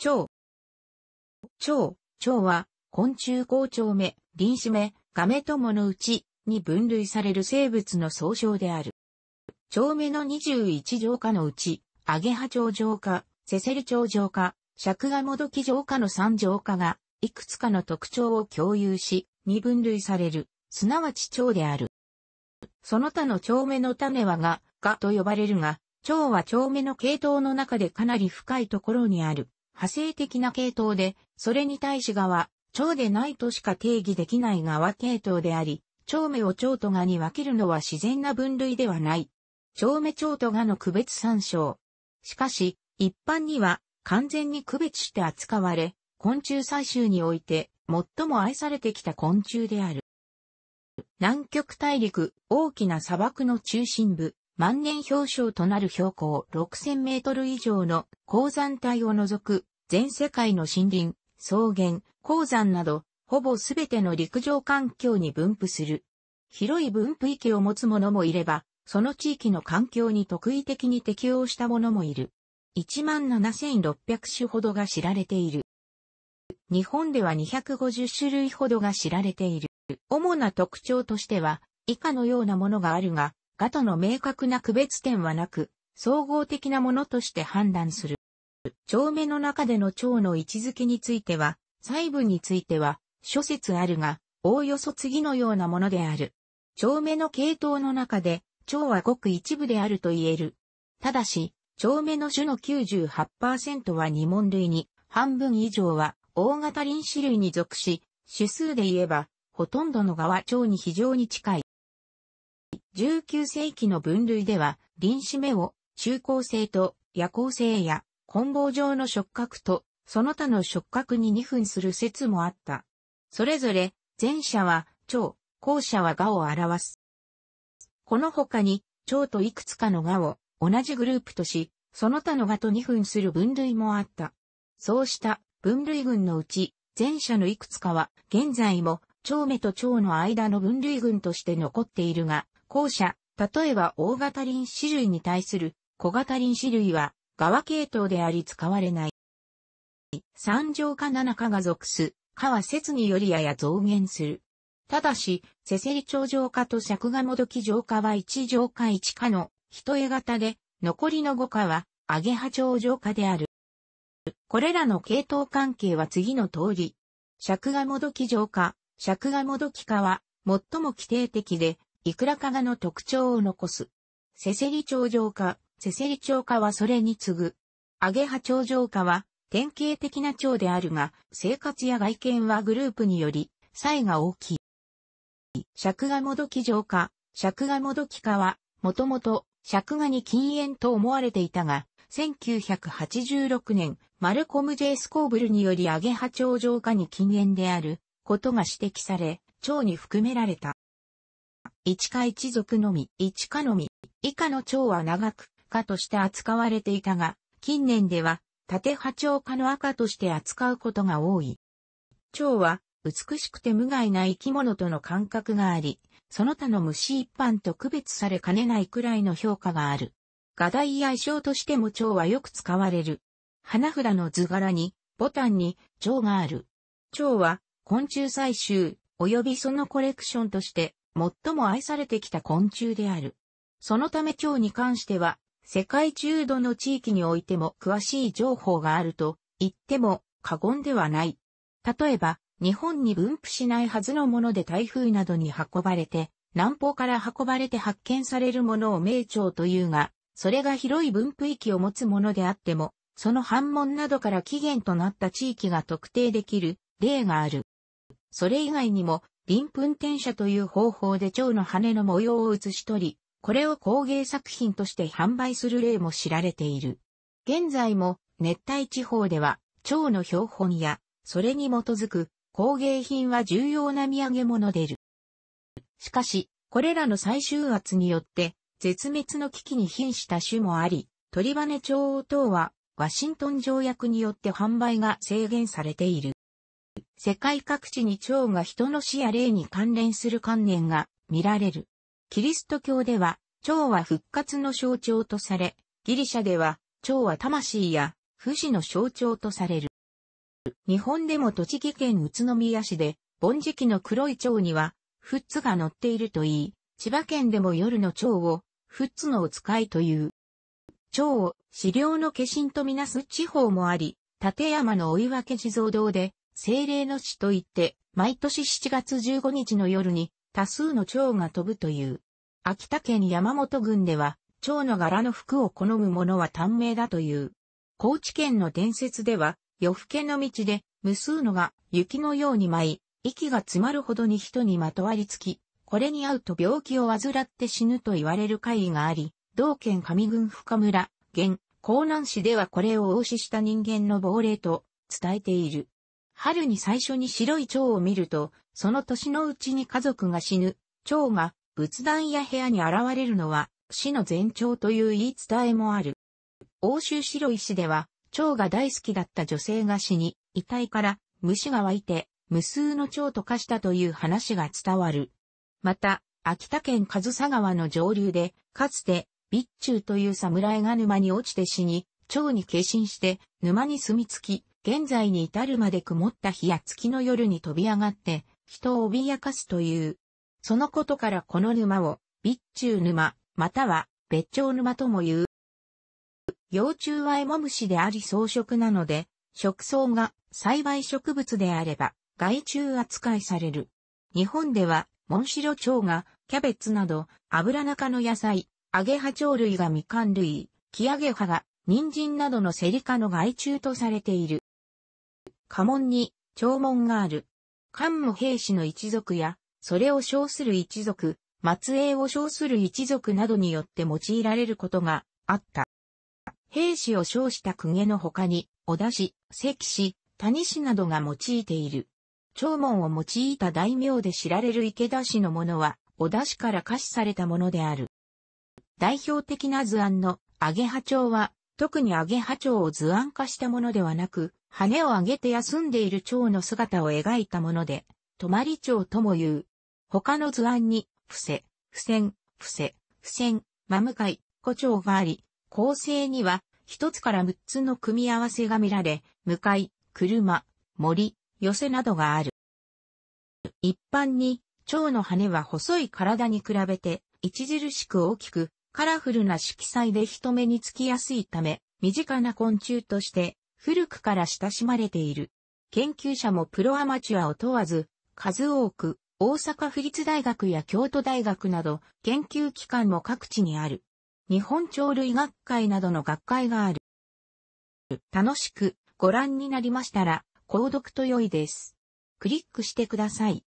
蝶。蝶、蝶は、昆虫高蝶目、臨死目、ガメ友のうちに分類される生物の総称である。蝶目の21条化のうち、アゲハ蝶条化、セセリ蝶条化、尺がもどき条化の3条化が、いくつかの特徴を共有し、に分類される、すなわち蝶である。その他の蝶目の種はが、がと呼ばれるが、蝶は蝶目の系統の中でかなり深いところにある。派生的な系統で、それに対し側、蝶でないとしか定義できない側系統であり、蝶目を蝶と蛾に分けるのは自然な分類ではない。蝶目蝶と蛾の区別参照。しかし、一般には完全に区別して扱われ、昆虫採集において最も愛されてきた昆虫である。南極大陸、大きな砂漠の中心部、万年氷床となる標高6000メートル以上の鉱山帯を除く全世界の森林、草原、鉱山など、ほぼすべての陸上環境に分布する。広い分布域を持つ者もいれば、その地域の環境に特異的に適応した者もいる。17,600種ほどが知られている。日本では250種類ほどが知られている。主な特徴としては、以下のようなものがあるが、ガとの明確な区別点はなく、総合的なものとして判断する。蝶目の中での蝶の位置づけについては、細部については、諸説あるが、おおよそ次のようなものである。蝶目の系統の中で、蝶はごく一部であると言える。ただし、蝶目の種の98%は二門類に、半分以上は大型臨死類に属し、種数で言えば、ほとんどの側蝶に非常に近い。19世紀の分類では、臨死目を中高性と夜行性や棍棒状の触覚とその他の触覚に2分する説もあった。それぞれ前者は蝶、後者は蛾を表す。この他に蝶といくつかの蛾を同じグループとし、その他の蛾と2分する分類もあった。そうした分類群のうち、前者のいくつかは、現在も、蝶目と蝶の間の分類群として残っているが、後者、例えば大型輪子類に対する小型輪子類は、側系統であり使われない。三乗か七かが属す、かは説によりやや増減する。ただし、セセリ頂上化と尺がもどき上化は一乗化一化の一重型で、残りの5化は、アゲハ頂上化である。これらの系統関係は次の通り。尺がもどき上化、尺がもどき化は、最も規定的で、いくらかがの特徴を残す。セセリ頂上化、セセリ頂化はそれに次ぐ。アゲハ頂上化は、典型的な蝶であるが、生活や外見はグループにより、差異が大きい。尺がもどき上化、尺がもどき化は、もともと尺画に禁煙と思われていたが、1986年、マルコム・ジェイ・スコーブルによりアゲハチョウ上化に禁煙であることが指摘され、蝶に含められた。一化一族のみ、一化のみ、以下の蝶は長く、化として扱われていたが、近年では、縦波長化の赤として扱うことが多い。蝶は、美しくて無害な生き物との感覚があり、その他の虫一般と区別されかねないくらいの評価がある。画題や愛称としても蝶はよく使われる。花札の図柄に、ボタンに蝶がある。蝶は昆虫採集及びそのコレクションとして最も愛されてきた昆虫である。そのため蝶に関しては世界中度の地域においても詳しい情報があると言っても過言ではない。例えば日本に分布しないはずのもので台風などに運ばれて南方から運ばれて発見されるものを名鳥というが、それが広い分布域を持つものであっても、その反問などから起源となった地域が特定できる例がある。それ以外にも、鱗粉転写という方法で蝶の羽の模様を写し取り、これを工芸作品として販売する例も知られている。現在も熱帯地方では蝶の標本や、それに基づく工芸品は重要な土産物でる。しかし、これらの最終圧によって絶滅の危機に瀕した種もあり、鳥羽蝶等はワシントン条約によって販売が制限されている。世界各地に蝶が人の死や霊に関連する観念が見られる。キリスト教では蝶は復活の象徴とされ、ギリシャでは蝶は魂や不死の象徴とされる。日本でも栃木県宇都宮市で、盆時期の黒い蝶には、フッツが乗っているといい、千葉県でも夜の蝶を、フッツのお使いという。蝶を資料の化身とみなす地方もあり、立山の追分地蔵堂で、精霊の死と言って、毎年7月15日の夜に多数の蝶が飛ぶという。秋田県山本郡では、蝶の柄の服を好む者は短命だという。高知県の伝説では、夜更けの道で、無数のが雪のように舞い、息が詰まるほどに人にまとわりつき、これに遭うと病気を患って死ぬと言われる会議があり、同県上郡深村、現、江南市ではこれを応しした人間の亡霊と伝えている。春に最初に白い蝶を見ると、その年のうちに家族が死ぬ、蝶が仏壇や部屋に現れるのは死の前兆という言い伝えもある。欧州白石では、蝶が大好きだった女性が死に、遺体から虫が湧いて、無数の蝶と化したという話が伝わる。また、秋田県上総川の上流で、かつて、備中という侍が沼に落ちて死に、蝶に化身して沼に住み着き、現在に至るまで曇った日や月の夜に飛び上がって、人を脅かすという。そのことからこの沼を、備中沼、または別鳥沼とも言う。幼虫はエモムシであり草食なので、食草が栽培植物であれば害虫扱いされる。日本では、モンシロチョウがキャベツなど油中の野菜、揚げ葉鳥類がみかん類、木揚げ葉が人参などのセリ科の害虫とされている。家紋に長門がある。漢武兵士の一族や、それを称する一族、末裔を称する一族などによって用いられることがあった。兵士を称した公家の他に、小田氏、関氏、谷氏などが用いている。長門を用いた大名で知られる池田氏のものは、小田氏から可視されたものである。代表的な図案の揚げ葉町は、特に揚げ葉町を図案化したものではなく、羽を上げて休んでいる蝶の姿を描いたもので、泊まり蝶とも言う。他の図案に、伏せ、付箋、伏せ、付箋、真向かい、胡蝶があり、構成には一つから六つの組み合わせが見られ、向かい、車、森、寄せなどがある。一般に、蝶の羽は細い体に比べて、著しく大きく、カラフルな色彩で人目につきやすいため、身近な昆虫として古くから親しまれている。研究者もプロアマチュアを問わず、数多く大阪府立大学や京都大学など研究機関も各地にある。日本鳥類学会などの学会がある。楽しくご覧になりましたら、購読と良いです。クリックしてください。